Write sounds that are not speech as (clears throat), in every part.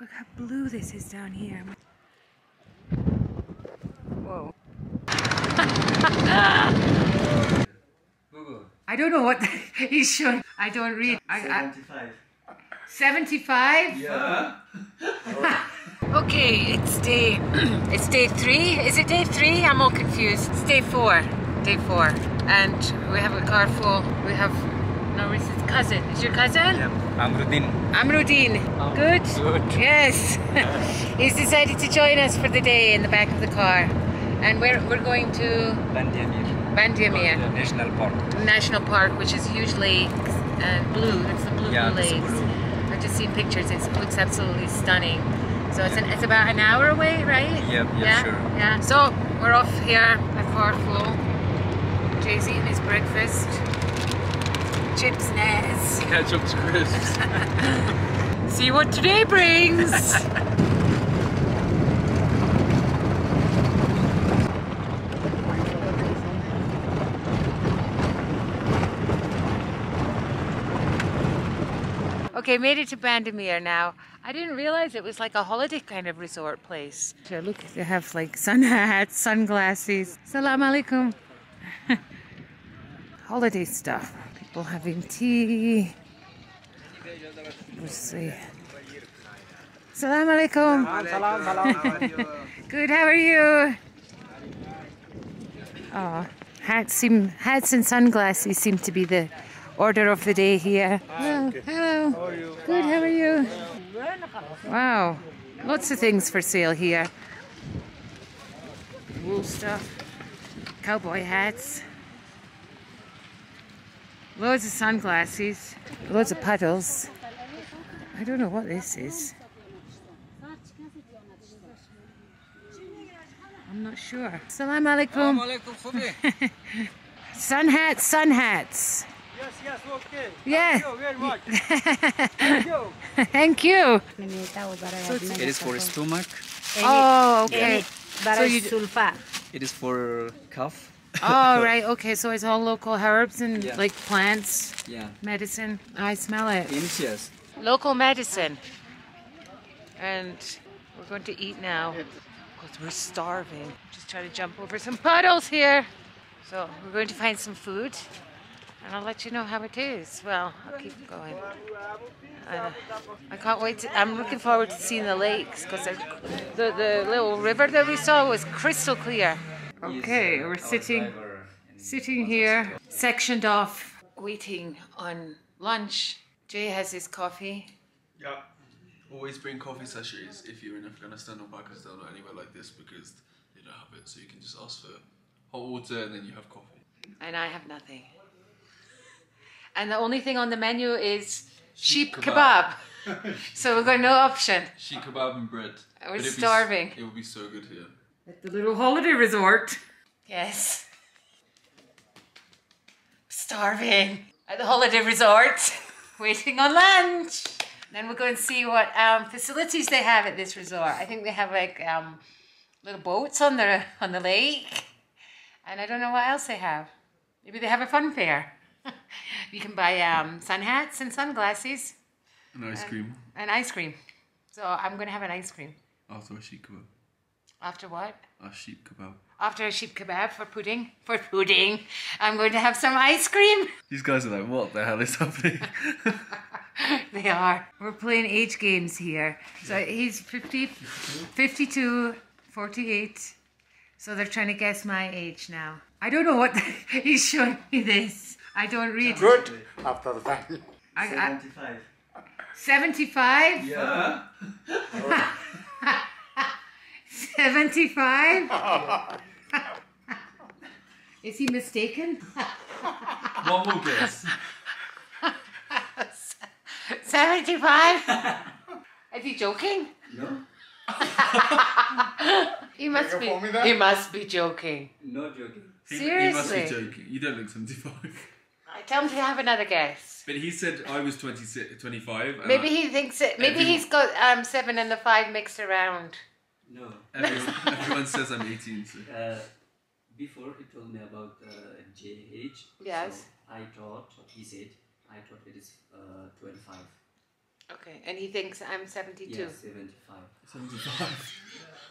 Look how blue this is down here. Whoa. (laughs) Google. I don't know what (laughs) he's showing. I don't read. I, I, 75. 75? Yeah. (laughs) Okay, it's day (clears throat) it's day three. Is it day three? I'm all confused. It's day four. Day four. And we have a car full. We have Norris's cousin. Is your cousin? Yep. I'm Rudin. Amrudin. Good? Good. Yes. (laughs) He's decided to join us for the day in the back of the car. And we're, we're going to Band-e-Amir. Band-e-Amir National Park. National Park, which is Huge Lake and blue. That's the blue, Yeah, lakes. blue. I've just seen pictures. It looks absolutely stunning. So it's, an, it's about an hour away, right? Yep, yeah, yeah, sure. Yeah. So we're off here, a car full. Jay's eating his breakfast. Chips Nez. Ketchup's crisps. (laughs) See what today brings. (laughs) Okay, made it to Band-e-Amir now. I didn't realize it was like a holiday kind of resort place. Here, look, they have like sun (laughs) hats, sunglasses. Salam alaikum. holiday stuff. People having tea. Let's see. Salam alaikum. (laughs) Good, how are you? Oh, hats seem hats and sunglasses seem to be the order of the day here. Hello. Hello. How? Good, how are you? Wow. Lots of things for sale here. Wool stuff. Cowboy hats. Loads of sunglasses. Loads of puddles. I don't know what this is. I'm not sure. Salam alaikum. (laughs) Sun hats, sun hats. Yes, yes, okay. Yeah. Thank you very much. Thank you. (laughs) It is for stomach. Oh, okay. Bara So you- sulfa. It is for cough. (laughs) Oh, right. Okay, so it's all local herbs and Yeah. like plants, Yeah. medicine. I smell it. Inches. Local medicine. And we're going to eat now because we're starving. Just trying to jump over some puddles here. So we're going to find some food and I'll let you know how it is. Well, I'll keep going. Uh, I can't wait. To, I'm looking forward to seeing the lakes because the, the little river that we saw was crystal clear. Okay, we're sitting sitting here, sectioned off, waiting on lunch. Jay has his coffee. yeah. Always bring coffee sachets if you're in Afghanistan or Pakistan or anywhere like this because they don't have it. So you can just ask for hot water and then you have coffee. and I have nothing. And the only thing on the menu is sheep Sheep kebab. kebab. (laughs) so we've got no option. Sheep kebab and bread. I was But it'd be starving. it would be so good here. At the little holiday resort. Yes. Starving. At the holiday resort. (laughs) Waiting on lunch. Then we'll go and see what um, facilities they have at this resort. I think they have like um, little boats on the on the lake. And I don't know what else they have. Maybe they have a fun fair. (laughs) you can buy um, sun hats and sunglasses And ice cream and ice cream. So I'm going to have an ice cream. after a sheik kebab. After what? A sheep kebab. After a sheep kebab for pudding. For pudding. I'm going to have some ice cream. (laughs) These guys are like, what the hell is happening? (laughs) They are. We're playing age games here. So he's 50, 52, 48. So they're trying to guess my age now. I don't know what (laughs) he's showing me this. I don't read. Good. After that. I, I, 75. 75? yeah. 75? (laughs) Is he mistaken? One more guess. (laughs) 75? Is he joking? No. (laughs) He must be. for me then? He must be joking. No joking. He, he must be Seriously? joking. You don't look 75. I tell him to have another guess. But he said I was 26, 25. Maybe I- he thinks it. Maybe Everyone- he's got um seven and the five mixed around. No. Everyone, (laughs) everyone says I'm 18. So. Uh, before he told me about uh, JH. Yes. So I thought, he said, I thought it is uh, 25. Okay, and he thinks I'm 72. Yeah, 75. 75. (laughs)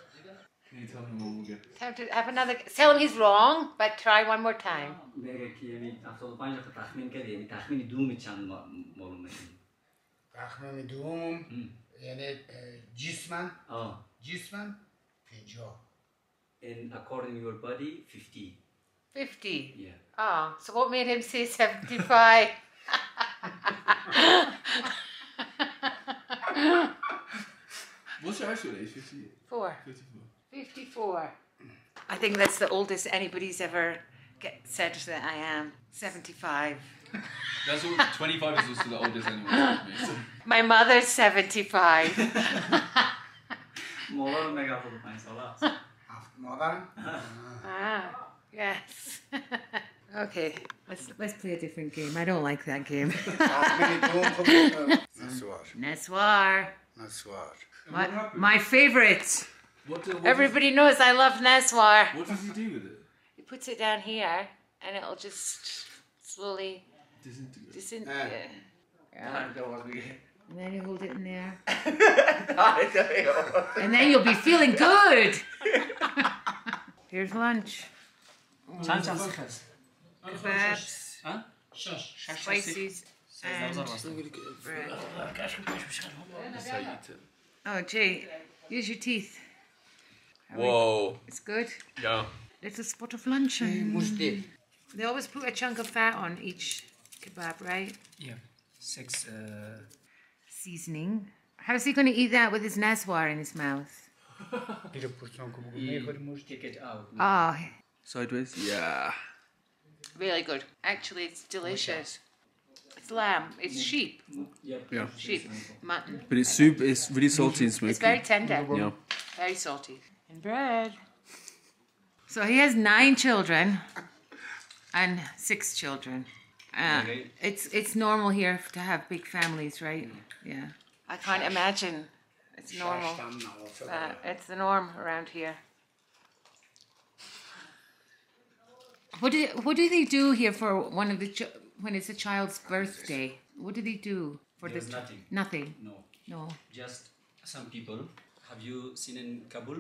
Can you tell me what we'll get? Time to have another. Tell him he's wrong, but try one more time. Mega ki yemi after the final tahmin kadi yemi tahmin doom chan malum nahi. تخمین دوم یعنی جسمن Oh, جسمن پنجاه and according to your body 50. 50. Yeah. Oh, so what made him say 75? What's your actual age? 50? Four. 54. 54. I think that's the oldest anybody's ever get, said that I am. 75. That's all, 25 is also the oldest anyone's told me. So. My mother's 75. (laughs) Modern mega for my solas. Ah, yes. (laughs) okay, let's let's play a different game. I don't like that game. Naswar. Naswar. Naswar. My, my favorite. What do, what Everybody knows I love Neswar. What does he do with it? He puts it down here and it'll just slowly disintegrate. disintegrate. Uh, yeah. And then you hold it in there. (laughs) and then you'll be feeling good. (laughs) Here's lunch. Chanchas. Kebabs. Huh? Spices. And bread. Oh, Jay, use your teeth. Whoa. We, it's good. Yeah. Little spot of luncheon. They always put a chunk of fat on each kebab, right? Yeah. Six. Uh, seasoning. How's he going to eat that with his naswar in his mouth? Ah, (laughs) oh. Sideways? Yeah. Really good. Actually, it's delicious. It's lamb. It's sheep. Yeah. Sheep. Mutton. But its soup It's really salty and smoky. It's very tender. Yeah. Very salty. And bread. So he has nine children and six children. Uh, Okay. it's it's normal here to have big families, right? Yeah. I can't imagine. It's normal. Uh, it's the norm around here. What do what do they do here for one of the ch- when it's a child's birthday? What do they do for There's the nothing. Nothing. No. No. Just some people. Have you seen in Kabul?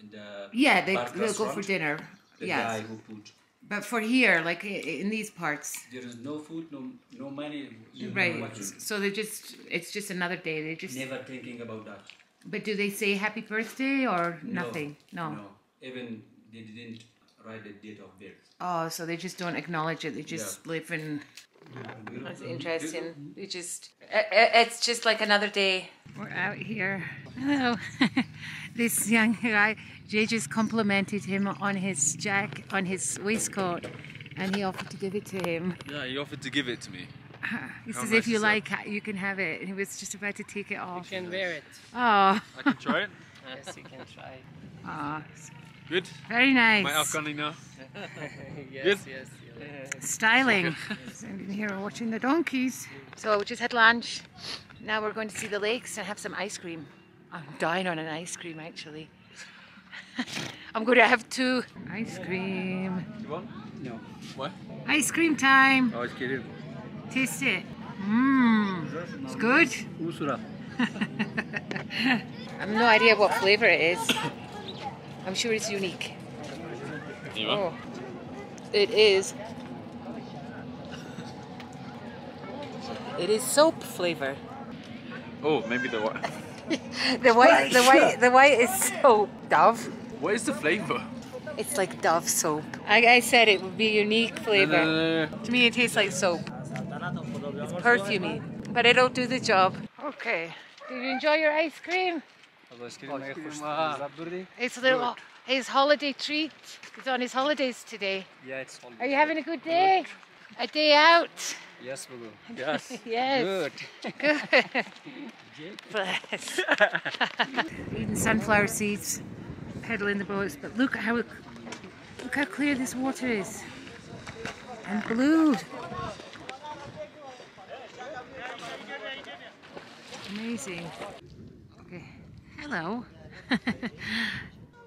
In the Yeah, they bar they'll go for restaurant? dinner. The yes. guy who put But for here, like in these parts, there is no food, no no money. Right? to- So they just it's just another day. They just. Never thinking about that. But do they say happy birthday or nothing? No. No. Even they didn't write the date of birth. Oh, so they just don't acknowledge it. They just live in. That's interesting. They just. i- i- It's just like another day. We're out here. Hello. (laughs) this young guy, Jay just complimented him on his jack, on his waistcoat, and he offered to give it to him. Yeah, he offered to give it to me. Uh, he says, if you is like, you can have it. And he was just about to take it off. You can wear it. Oh, I can try it. (laughs) Yes, you can try. oh, Good. very nice. My Afghani now. yes, (laughs) Good. yes, yes. styling. (laughs) Standing here watching the donkeys. So we just had lunch. Now we're going to see the lakes and have some ice cream. I'm dying on an ice cream actually. (laughs) I'm going to have two ice cream. You want? No. What? Ice cream time. Oh, it's kidding. Taste it. Mmm. It's good. Usura. (laughs) I have no idea what flavor it is. I'm sure it's unique. You want? Oh, it is. It is soap flavor. Oh, maybe the what? (laughs) The white, the white, the white is soap. Dove. What is the flavor? It's like Dove soap. I, I said it would be unique flavor. No, no, no, no. To me, it tastes like soap. It's perfumey, but it'll do the job. Okay. Did you enjoy your ice cream? It's a little his holiday treat. He's on his holidays today. Yeah, it's all Are you having a good day? A day out? Yes, Babu. Yes. (laughs) (laughs) Yes. Good. (laughs) Bless. Eating sunflower seeds, pedaling the boats, but look how look how clear this water is. And blue. Amazing. Okay. Hello.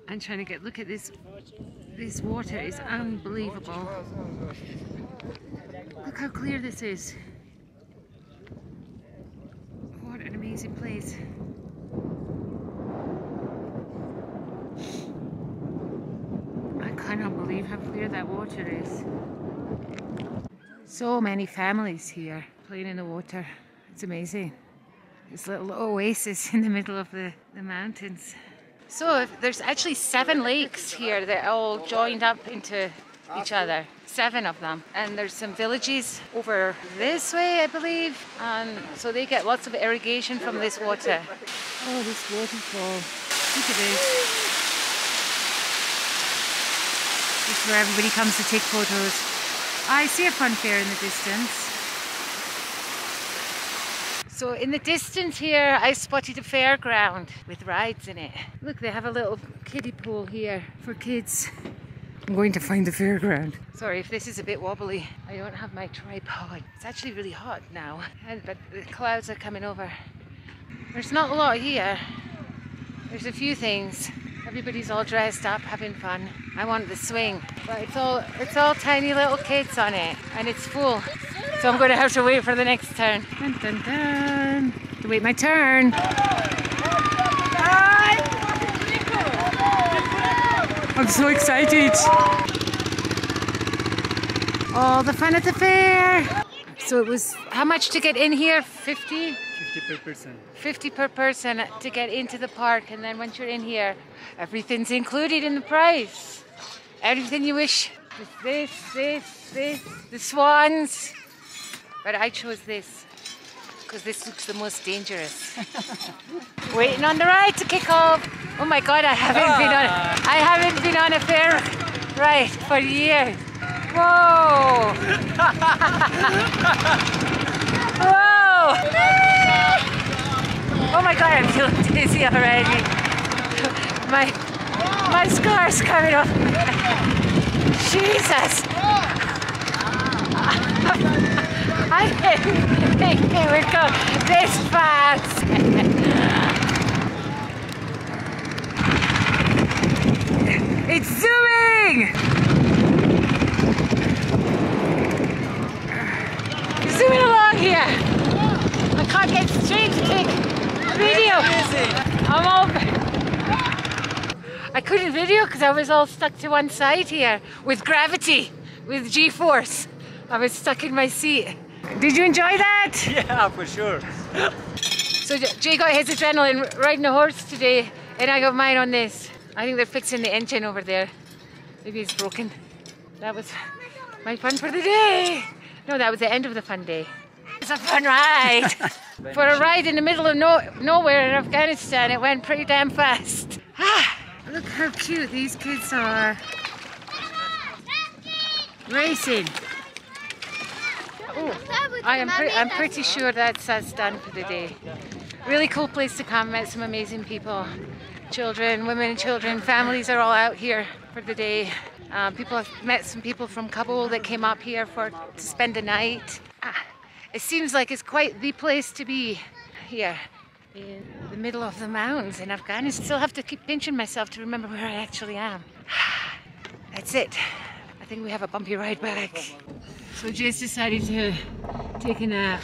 I'm trying to get look at this this water is unbelievable. Look how clear this is. What an amazing place. I cannot believe how clear that water is. So many families here playing in the water. It's amazing. This little oasis in the middle of the, the mountains. So there's actually seven lakes here that all joined up into each other. Seven of them. And there's some villages over this way, I believe. And so they get lots of irrigation from this water. Oh, this waterfall. Look at this. This is where everybody comes to take photos. I see a fun fair in the distance. So in the distance here, I spotted a fairground with rides in it. Look, they have a little kiddie pool here for kids. I'm going to find the fairground. Sorry if this is a bit wobbly. I don't have my tripod. It's actually really hot now, but the clouds are coming over. There's not a lot here. There's a few things. Everybody's all dressed up, having fun. I want the swing, but it's all it's all tiny little kids on it, and it's full. So I'm going to have to wait for the next turn. Dun, dun, dun. To wait my turn. I'm so excited. All the fun at the fair. So it was how much to get in here? 50? 50 per person. 50 per person to get into the park and then once you're in here everything's included in the price everything you wish this this this the swans but i chose this because this looks the most dangerous (laughs) waiting on the ride to kick off oh my god i haven't been on ah. i haven't been on a fair ride for years whoa (laughs) whoa Oh my god, I'm feeling dizzy already. My my scar's coming off. Jesus! I didn't think it would go this fast. It's zooming! Zooming along here. I can't get straight to take video. I'm all. I couldn't video because I was all stuck to one side here with gravity, with G-force. I was stuck in my seat. Did you enjoy that? (laughs) Yeah, for sure. So Jay got his adrenaline riding a horse today, and I got mine on this. I think they're fixing the engine over there. Maybe it's broken. That was my fun for the day. No, that was the end of the fun day. It's a fun ride. (laughs) for a ride in the middle of no- nowhere in Afghanistan, it went pretty damn fast. (sighs) Ah, look how cute these kids are. Racing. Oh, I am pre- I'm pretty sure that's us done for the day. Really cool place to come. Met some amazing people. Children, women and children, families are all out here for the day. Um, people have met some people from Kabul that came up here for to spend the night. Ah, it seems like it's quite the place to be here in the middle of the mountains in Afghanistan. Still have to keep pinching myself to remember where I actually am. (sighs) That's it. I think we have a bumpy ride back. So Jay's decided to take a nap.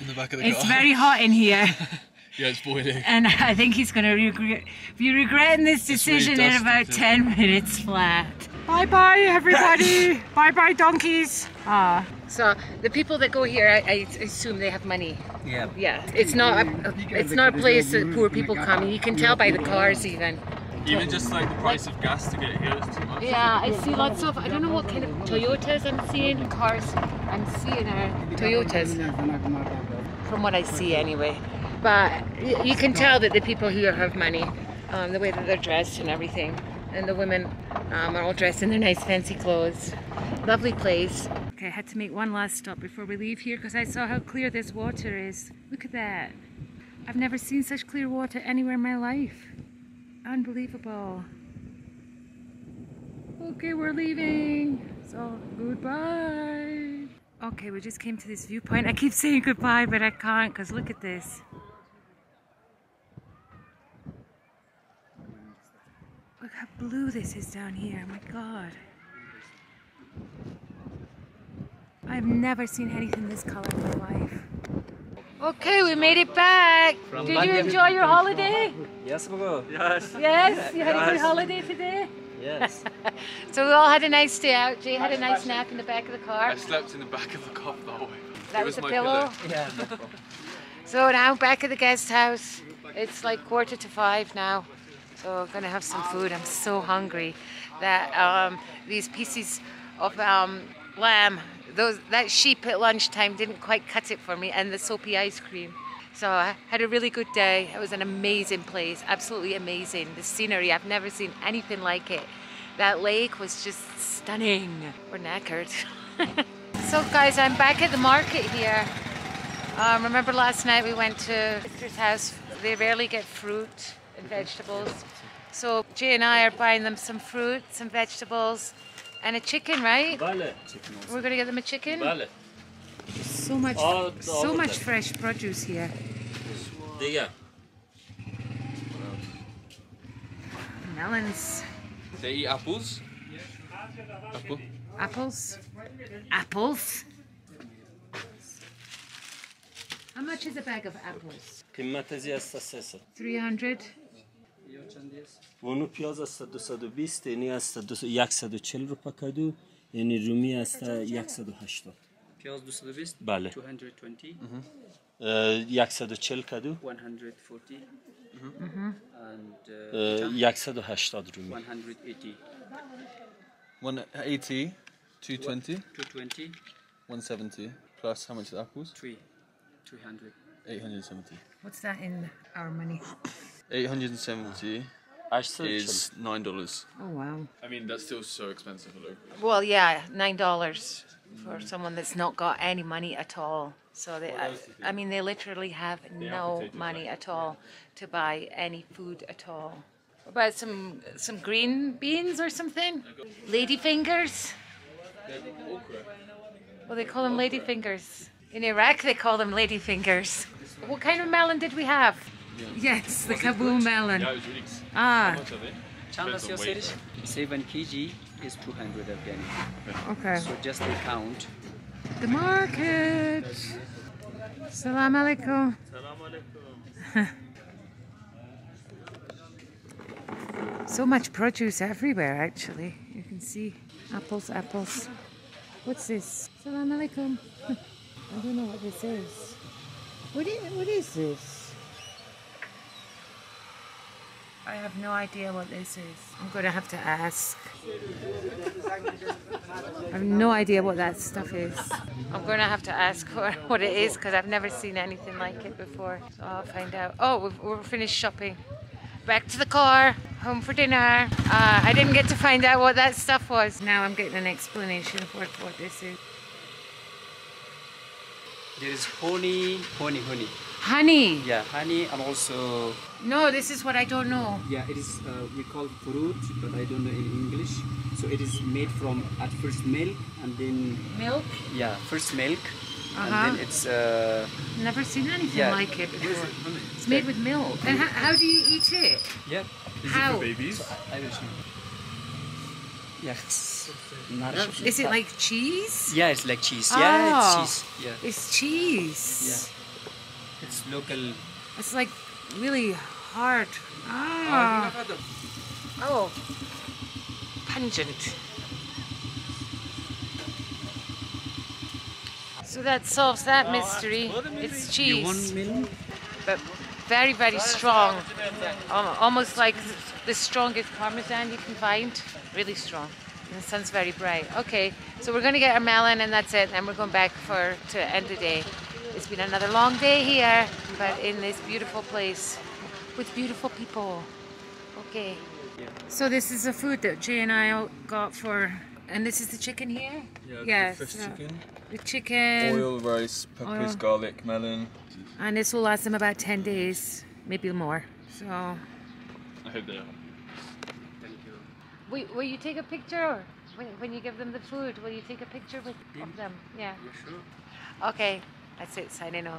In the back of the It's car. very hot in here, (laughs) yeah, it's boiling. and I think he's going to regret, be regretting this It's really decision in about 10 minutes flat. Bye bye, everybody. (laughs) bye bye, donkeys. Ah. So the people that go here, I, I assume they have money. Yeah. Yeah, it's not a, it's not a place that poor people come. You can tell by the cars even. Even just like the price of gas to get here is too much. Yeah, I see lots of. I don't know what kind of Toyotas I'm seeing. Cars I'm seeing are Toyotas, from what I see anyway. But you can tell that the people here have money, um, the way that they're dressed and everything. And the women um, are all dressed in their nice fancy clothes. Lovely place. Okay, I had to make one last stop before we leave here because I saw how clear this water is. Look at that. I've never seen such clear water anywhere in my life. Unbelievable. Okay, we're leaving. So, goodbye. Okay, we just came to this viewpoint. I keep saying goodbye, but I can't because look at this. Look how blue this is down here. My God. I've never seen anything this color in my life. Okay, we made it back. Did you enjoy your holiday? Yes, Baba. Yes. Yes, you had a good Yes. holiday today. Yes. (laughs) So we all had a nice day out. Jay had a nice nap in the back of the car. I slept in the back of the car the whole way. That it was, was a my pillow. yeah, no problem. (laughs) So now back at the guest house. It's like quarter to five now. So we're gonna have some food. I'm so hungry that um, these pieces of um, lamb, those that sheep at lunchtime didn't quite cut it for me, and the soapy ice cream. So I had a really good day. It was an amazing place, absolutely amazing. The scenery, I've never seen anything like it. That lake was just stunning. We're knackered. (laughs) so guys, I'm back at the market here. Um, remember last night we went to sister's house. They rarely get fruit and vegetables. So Jay and I are buying them some fruit, some vegetables, and a chicken, right? Bale. We're gonna get them a chicken. Bale. So much, All- so all of much them. fresh produce here. دیگه Melons, They eat apples. Apple. apples, apples. How much is a bag of apples? قیمت ازی است 300 300. ونو پیاز است 220 یعنی است 140 روپا کدو یعنی رومی است 180 پیاز 220 بله 220 اه، 140 کدو 140 and اه، 180 رومی 180 180, 220, 220 170. Plus how much is apples? 3 300 870. What's that in our money? 870 840 is nine dollars. Oh wow. I mean, that's still so expensive. Hello. Well, yeah, nine dollars for someone that's not got any money at all. So they, I, I mean, they literally have no money at all to buy any food at all. What About some some green beans or something. Ladyfingers. Well, they call them ladyfingers. In Iraq, they call them ladyfingers. What kind of melon did we have? Yes, the Kabul melon. Yeah, it was really. Ah, How much are they? Chandas, 7 kg is 200 Afghani. Okay. So just the count. The market. Salam alaikum. Salam alaikum. (laughs) so much produce everywhere actually. You can see apples, apples. What's this? Salam alaikum. (laughs) I don't know what this is. What is, what is this? I have no idea what this is. I'm going to have to ask. I have no idea what that stuff is. I'm going to have to ask (laughs) her what it is because I've never seen anything like it before. So I'll find out. Oh, we've, we're finished shopping. Back to the car, home for dinner. Uh, I didn't get to find out what that stuff was. Now I'm getting an explanation for what, what this is. there is honey honey honey Honey. yeah honey and also No, this is what I don't know. yeah it is uh, we call fruit but I don't know in English so it is made from at first milk and then Milk. yeah first milk Uh-huh. and then it's uh, Never seen anything yeah like it before. honey. It's made with milk. And how, how do you eat it? yeah How? Babies. I will show you. yeah it's nourishing. Is it like cheese? yeah it's like cheese yeah it's Oh. cheese yeah It's cheese. yeah it's local It's like really hard. Ah. Oh. Pungent. So that solves that mystery. It's you want cheese, but very, very strong. Almost like the strongest parmesan you can find. Really strong. And the sun's very bright. Okay, so we're gonna get our melon and that's it. And we're going back for to end the day. It's been another long day here, but in this beautiful place with beautiful people. Okay. So this is the food that Jay and I got for, and this is the chicken here. Yeah. Yes, Fish uh, chicken. The chicken, Oil, rice, peppers, Oil. garlic, melon. and this will last them about ten days, maybe more. So, I hope they are. will, will you take a picture or when, when you give them the food? Will you take a picture with of them? Yeah. yeah sure Okay, that's it. Signing off.